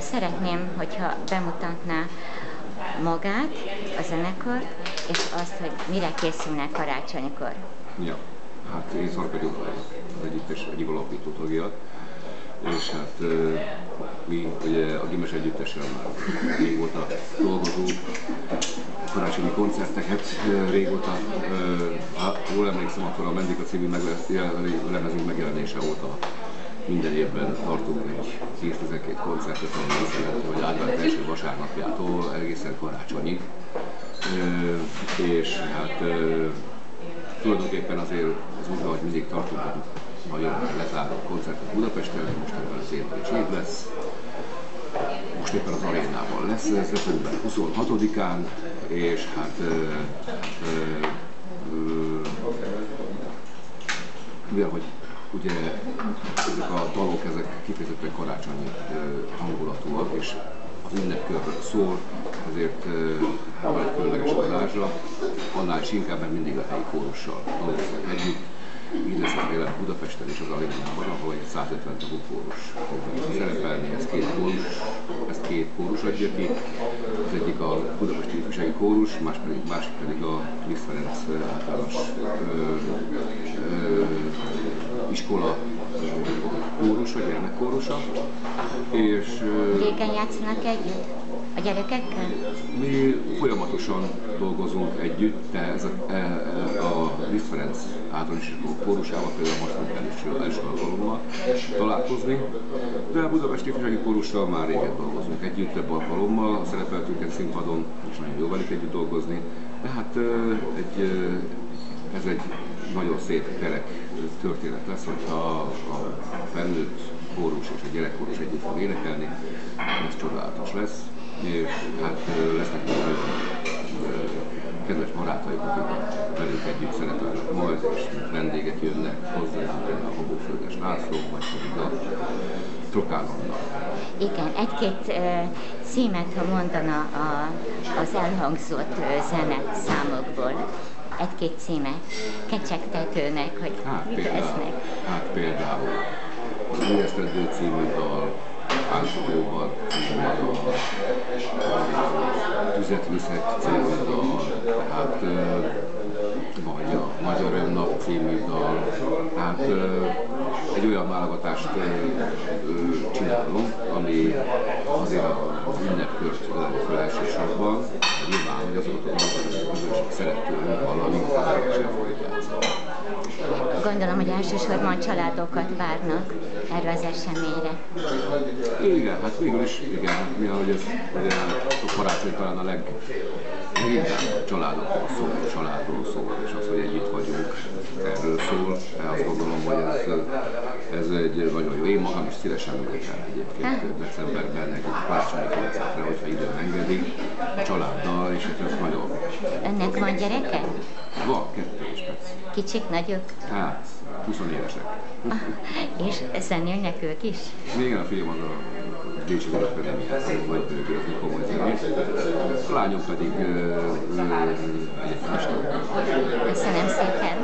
Szeretném, hogyha bemutatná magát, a zenekart, és azt, hogy mire készülnek karácsonykor. Ja, hát én Szarka az együttes egyik alapító tagja, és hát mi ugye a Gimes Együttessel már régóta dolgozunk, karácsonyi koncerteket régóta, ha jól emlékszem, akkor a Mendika című lemezünk megjelenése óta minden évben tartunk egy 10-12 koncertet, ami azt jelenti, hogy átvett első vasárnapjától egészen karácsonyig. És hát tulajdonképpen azért az úgy hogy mindig tartunk egy nagyon lezáró koncertet Budapesten, most ebben az évben is év lesz. Most éppen az arénában lesz, ez december 26-án, és hát ö, ö, ö, mivel hogy ugye ezek a dalok, ezek kifejezetten karácsonyi hangulatúak, és az ünnepkörről szól, ezért van egy különleges adásra, annál is inkább, mert mindig a helyi kórussal dolgoznak együtt. Így lesz az élet Budapesten és az Arénában, ahol egy 150 tagú kórus fog szerepelni, ez két kórus, két kórus adja ki. Az egyik a Budapesti Ifjúsági Kórus, más pedig, másik pedig a Liszt Ferenc általános iskola kórusa, gyermekkórusa. És, Régen játszanak együtt? A gyerekekkel? Mi folyamatosan dolgozunk együtt, de ez a, a, e, a Liszt Ferenc általános iskola kórusával például most fogunk is első alkalommal találkozni, de a Budapesti Ifjúsági Kórussal már régen dolgozunk együtt, több alkalommal szerepeltünk egy színpadon, és nagyon jó velük együtt dolgozni, de hát egy, ez egy nagyon szép kerek történet lesz, hogyha a felnőtt kórus és a gyerekkórus együtt fog énekelni, ez csodálatos lesz, és hát lesznek nagyon kedves barátaik, akik velünk együtt szerepelnek majd, és vendégek jönnek hozzá, a Hobóföldes László, vagy pedig a Trokán Igen, egy-két uh, címet, ha mondana a, az elhangzott uh, zene számokból egy-két címe kecsegtetőnek, hogy hát, mit például, lesznek. Hát például. Az Ijesztedő című dal, Áncsóval című dal, Tüzetviszek című dal, tehát vagy a Magyar Önnap című dal, hát egy olyan válogatást csinálunk, ami azért az ünnepkört elsősorban, nyilván, hogy azokat a dolgokat, szeretően valami, és Gondolom, hogy elsősorban családokat várnak erre az eseményre. Igen, hát végül is, igen, mi ahogy ez a karácsony talán a leg, családokról szól, családról szól, és az, hogy együtt vagyunk, erről szól. Azt gondolom, hogy ez, ez egy nagyon jó. Én magam is szívesen megyek el egyébként decemberben egy karácsonyi koncertre, hogyha idő engedi, a családdal, és ez nagyon... Önnek van gyereke? Van, kettő is persze. Kicsik, nagyok? Hát, 20 évesek. Ah, és zenélnek ők is? Igen, a fiam az a Bécsi Akadémiát, vagy zenét. A lányom pedig egyetemista. Köszönöm szépen!